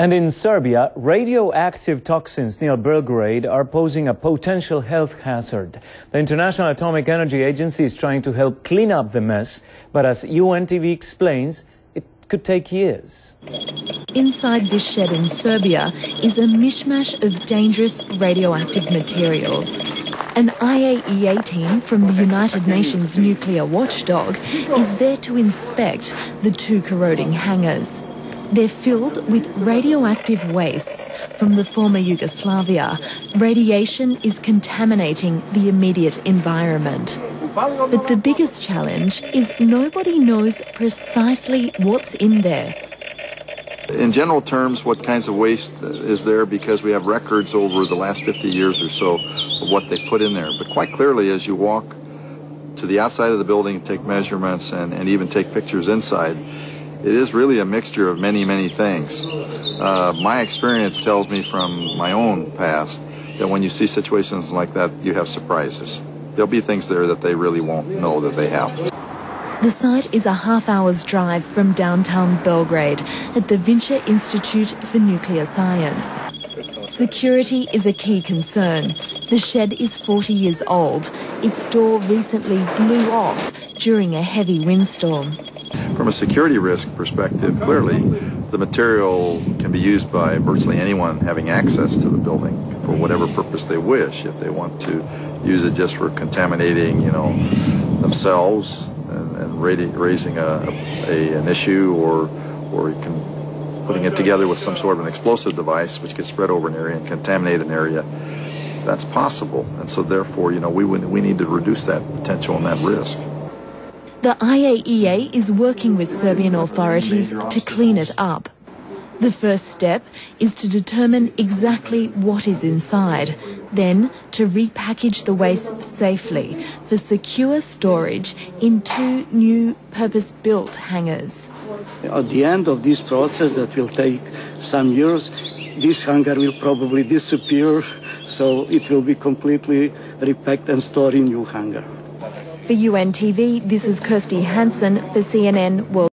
And in Serbia, radioactive toxins near Belgrade are posing a potential health hazard. The International Atomic Energy Agency is trying to help clean up the mess, but as UNTV explains, it could take years. Inside this shed in Serbia is a mishmash of dangerous radioactive materials. An IAEA team from the United Nations nuclear watchdog is there to inspect the two corroding hangars. They're filled with radioactive wastes from the former Yugoslavia. Radiation is contaminating the immediate environment. But the biggest challenge is nobody knows precisely what's in there. In general terms, what kinds of waste is there because we have records over the last 50 years or so of what they put in there. But quite clearly, as you walk to the outside of the building, and take measurements, and, and even take pictures inside, it is really a mixture of many, many things. Uh, my experience tells me from my own past that when you see situations like that, you have surprises. There'll be things there that they really won't know that they have. The site is a half hour's drive from downtown Belgrade at the Vinča Institute for Nuclear Science. Security is a key concern. The shed is 40 years old. Its door recently blew off during a heavy windstorm. From a security risk perspective, clearly the material can be used by virtually anyone having access to the building for whatever purpose they wish. If they want to use it just for contaminating, you know, themselves and, and raising a, a, an issue or or can, putting it together with some sort of an explosive device which could spread over an area and contaminate an area, that's possible. And so therefore, you know, we, we need to reduce that potential and that risk. The IAEA is working with Serbian authorities to clean it up. The first step is to determine exactly what is inside, then to repackage the waste safely for secure storage in two new purpose-built hangars. At the end of this process that will take some years, this hangar will probably disappear, so it will be completely repacked and stored in new hangar. For UNTV, this is Kirsty Hansen for CNN World.